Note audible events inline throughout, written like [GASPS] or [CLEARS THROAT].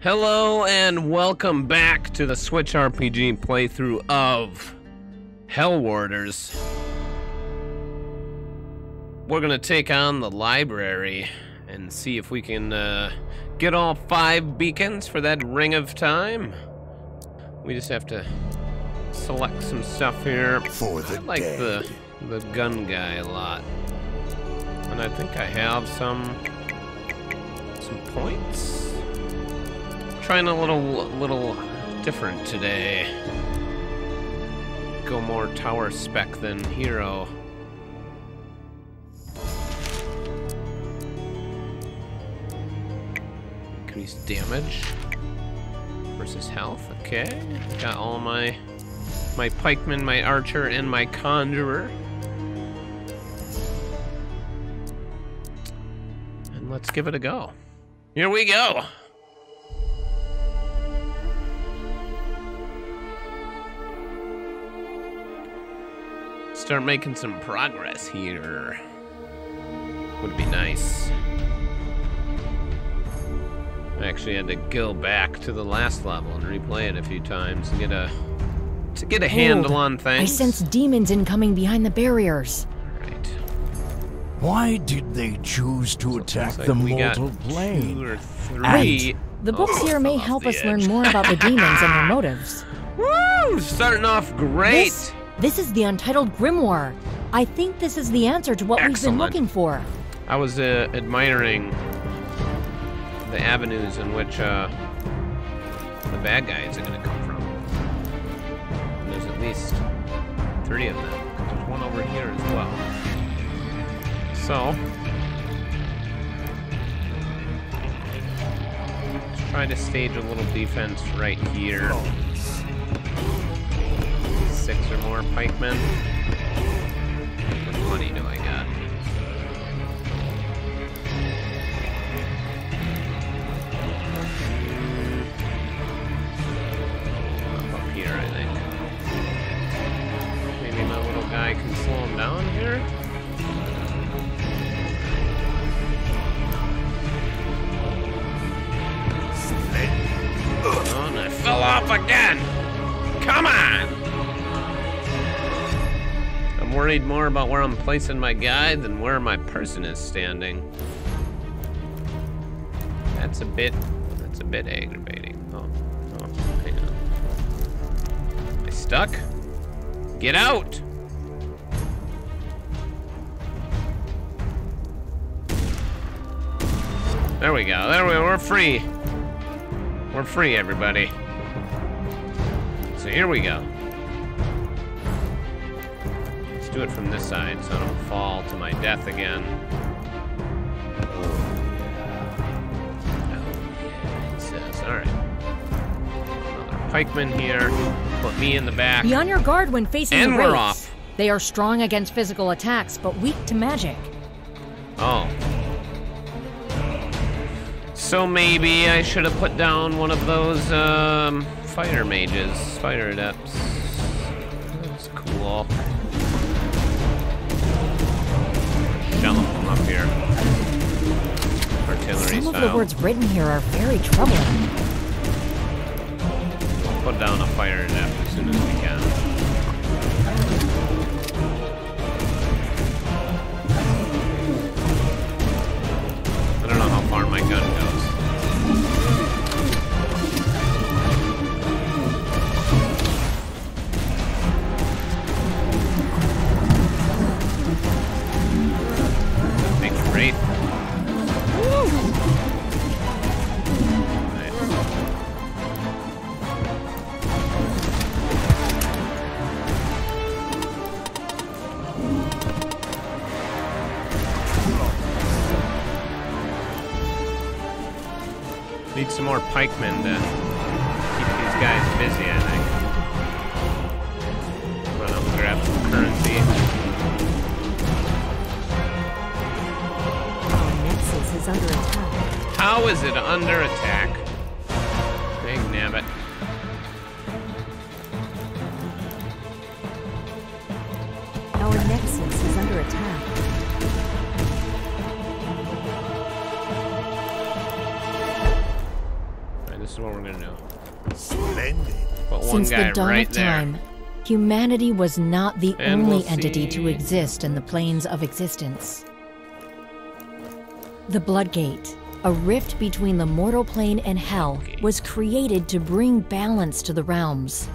Hello and welcome back to the Switch RPG playthrough of Hell Warders. We're gonna take on the library and see if we can uh, get all five beacons for that ring of time. We just have to select some stuff here. For the I like dead. the the gun guy a lot, and I think I have some some points trying a little little different today. Go more tower spec than hero. Increase damage versus health. Okay, got all my my pikeman, my archer, and my conjurer. And let's give it a go. Here we go. Start making some progress here. Would be nice. I actually had to go back to the last level and replay it a few times to get a to get a oh, handle on things. I sense demons incoming behind the barriers. Right. Why did they choose to attack Looks the like we got mortal two plane? or three. The books Oh, here may help the us learn more about the demons and their motives. [LAUGHS] Woo! Starting off great. This, this is the Untitled Grimoire. I think this is the answer to what we've been looking for. I was uh, admiring the avenues in which uh, the bad guys are going to come from. And there's at least three of them. There's one over here as well. So, let's to stage a little defense right here. Six or more pikemen. About where I'm placing my guy than where my person is standing. That's a bit, that's a bit aggravating. Oh, oh, hang on. Am I stuck? Get out! There we go. There we go, We're free. We're free, everybody. So here we go. Do it from this side so I don't fall to my death again. Oh, yeah, it says. Alright. Pikeman here. Put me in the back. Be on your guard when facing And the we're off. They are strong against physical attacks, but weak to magic. Oh. So maybe I should have put down one of those um, fighter mages, fighter adepts. Here. Artillery Some of the words written here are very troubling. Put down a fire adept as soon as we can. Some more pikemen to keep these guys busy, I think. Run up and grab some currency. Our nexus is under attack. How is it under attack? Big nabbit. Our nexus is under attack. Is what we're gonna do. Splendid. Put one Since guy the dawn right of there. time, humanity was not the And only we'll entity to exist in the planes of existence. The Bloodgate, a rift between the mortal plane and hell, was created to bring balance to the realms.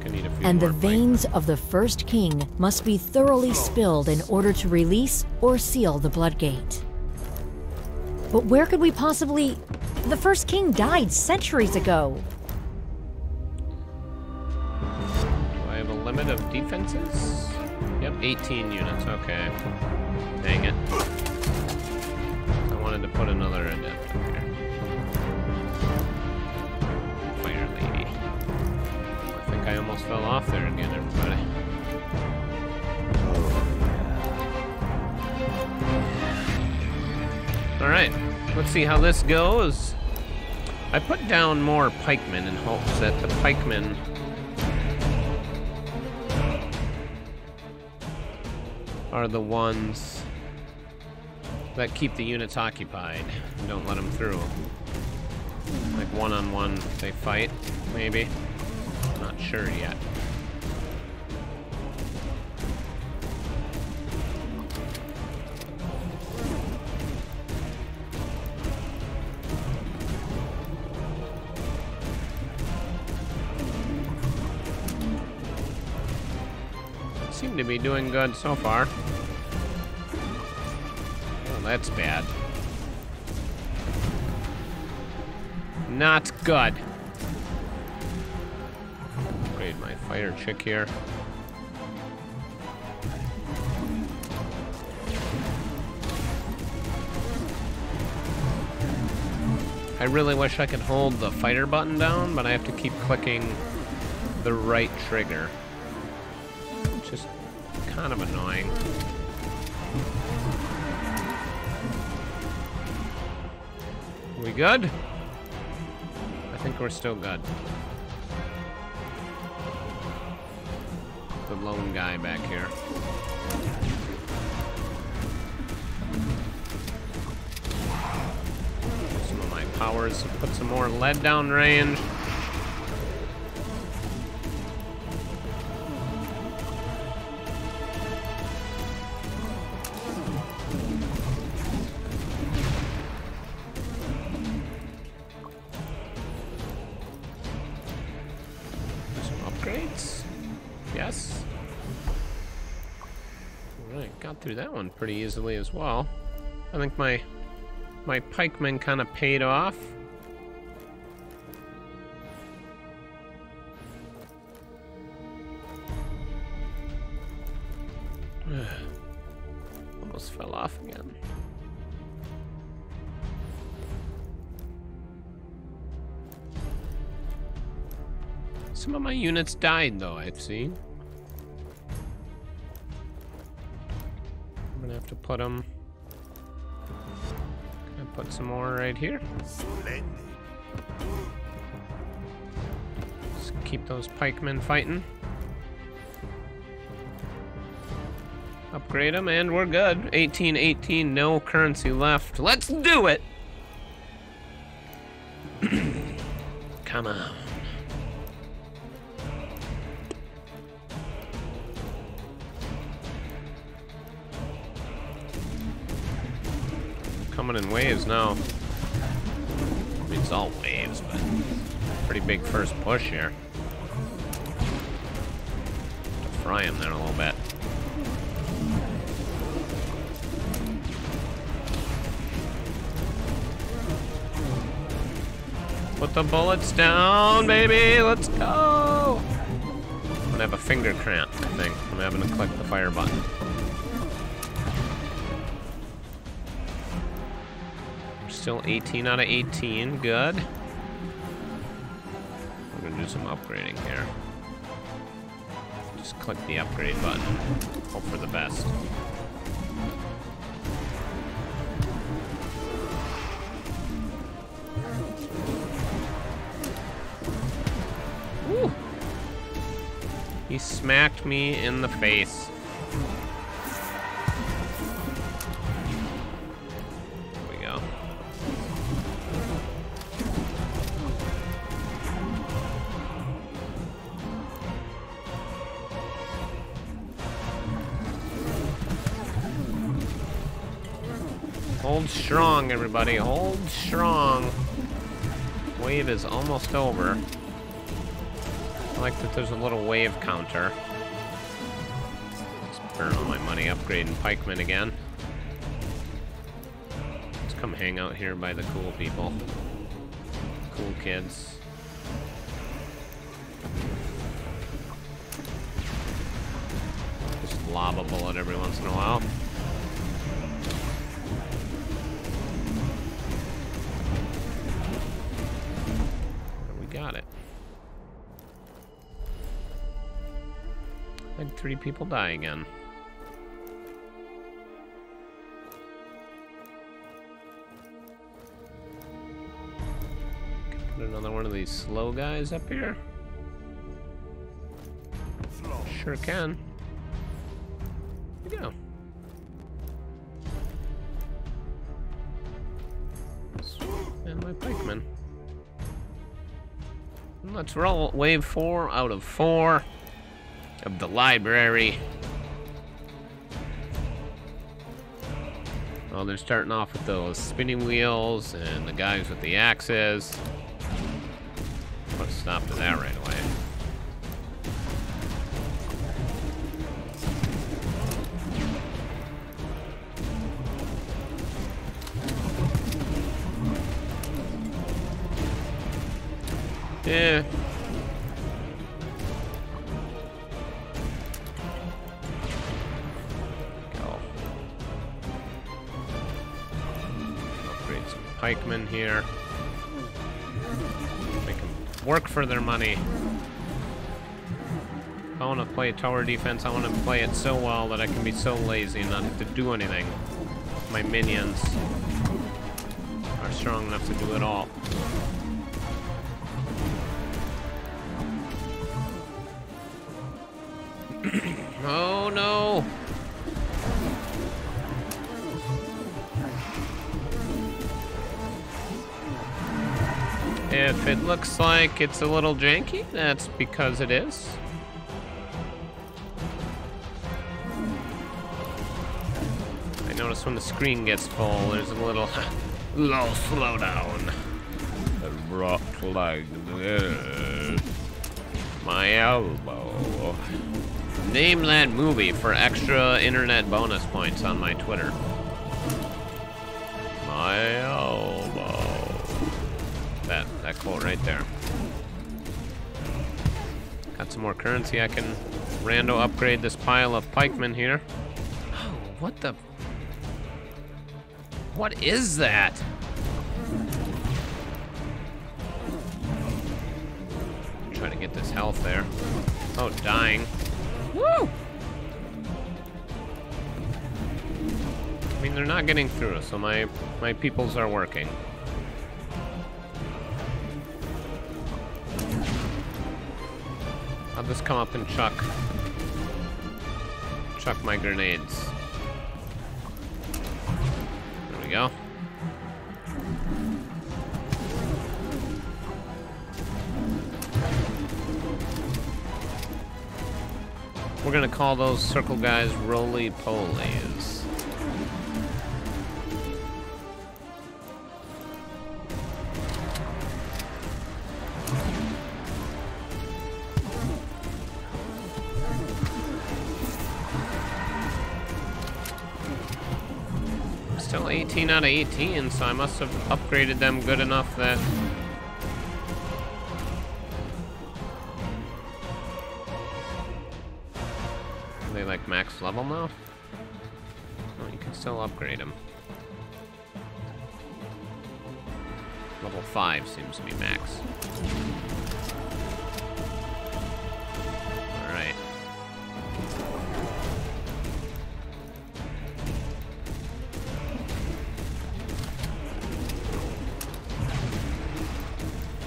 Gonna need a few And the more plates. veins of the first king must be thoroughly oh. spilled in order to release or seal the Bloodgate. But where could we possibly. The first king died centuries ago. Do I have a limit of defenses? Yep, 18 units. Okay. Dang it. I wanted to put another adept up here. Fire lady. I think I almost fell off there again, everybody. Alright, let's see how this goes. I put down more pikemen in hopes that the pikemen are the ones that keep the units occupied and don't let them through. Like one-on-one they fight, maybe. Not sure yet. Seem to be doing good so far. Oh, that's bad. Not good. Upgrade my fire chick here. I really wish I could hold the fighter button down, but I have to keep clicking the right trigger. Is kind of annoying. We good? I think we're still good. The lone guy back here. Some of my powers put some more lead down range. Through that one pretty easily as well. I think my my pikemen kind of paid off. [SIGHS] Almost fell off again. Some of my units died, though, I've seen. To put them. Put some more right here? Keep those pikemen fighting. Upgrade them, and we're good. 1818, no currency left. Let's do it! [CLEARS THROAT] Come on. Coming in waves now. I mean, it's all waves, but pretty big first push here. To fry him there a little bit. Put the bullets down, baby. Let's go. I'm gonna have a finger cramp, I think. I'm having to click the fire button. Still 18 out of 18. Good. I'm gonna do some upgrading here. Just click the upgrade button. Hope for the best. He smacked me in the face. Strong, everybody. Hold strong. Wave is almost over. I like that there's a little wave counter. Let's burn all my money upgrading pikemen again. Let's come hang out here by the cool people. Cool kids. Just lob a bullet every once in a while. Had three people die again. Put another one of these slow guys up here. Sure can. Here we go. And my pikeman. Let's roll wave four out of four of the library. Well, they're starting off with those spinning wheels and the guys with the axes. Put a stop to that right away. Pikemen here. Make them work for their money. I want to play tower defense, I want to play it so well that I can be so lazy and not have to do anything. My minions are strong enough to do it all. If it looks like it's a little janky, that's because it is. I notice when the screen gets full, there's a little [LAUGHS] low slowdown. Abrupt like this. My elbow. Name that movie for extra internet bonus points on my Twitter. Right there. Got some more currency. I can rando upgrade this pile of pikemen here. Oh, [GASPS] what the? What is that? Try to get this health there. Oh, dying. Woo! I mean, they're not getting through, so my my peoples are working. I'll just come up and chuck chuck my grenades. There we go. We're gonna call those circle guys roly-polies. Still 18 out of 18, so I must have upgraded them good enough that Are they like max level now? You can still upgrade them. Level 5 seems to be max.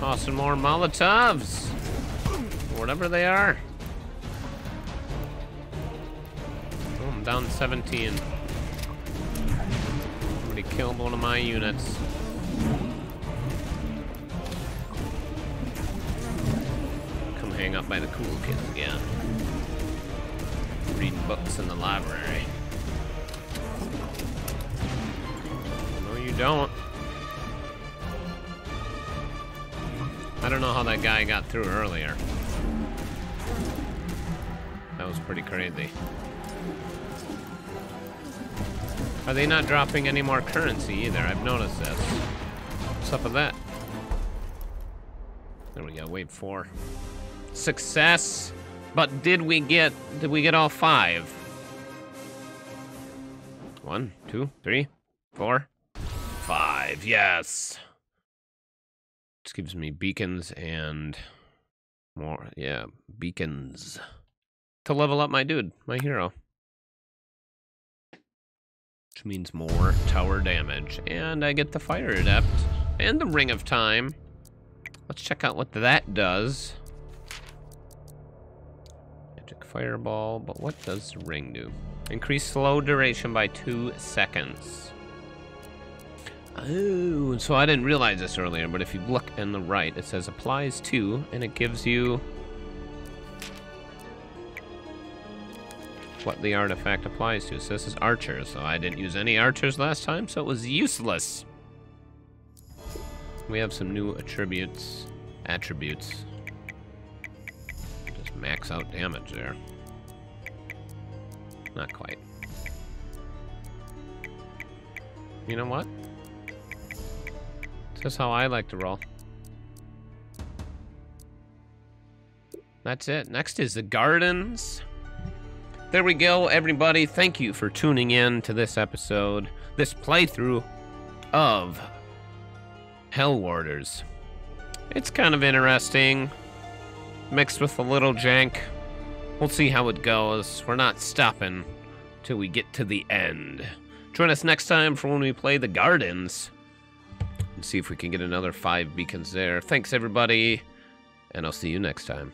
Toss some more Molotovs! Whatever they are. Oh, I'm down 17. Somebody killed one of my units. Come hang out by the cool kids again. Reading books in the library. No, you don't. I don't know how that guy got through earlier. That was pretty crazy. Are they not dropping any more currency either? I've noticed this. What's up with that? There we go, wave four. Success! But did we get, did we get all five? One, two, three, four, five, yes! This gives me beacons and more, yeah, beacons. To level up my dude, my hero. Which means more tower damage. And I get the fire adept and the ring of time. Let's check out what that does. Magic fireball, but what does the ring do? Increase slow duration by two seconds. Oh, so I didn't realize this earlier, but if you look in the right, it says applies to, and it gives you what the artifact applies to. So this is archers, so I didn't use any archers last time, so it was useless. We have some new attributes. Attributes. Just max out damage there. Not quite. You know what? This is how I like to roll. That's it. Next is the gardens. There we go, everybody. Thank you for tuning in to this episode, this playthrough of Hell Warders. It's kind of interesting, mixed with a little jank. We'll see how it goes. We're not stopping till we get to the end. Join us next time for when we play the Gardens. And see if we can get another five beacons there. Thanks, everybody, and I'll see you next time.